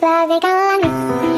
Love langit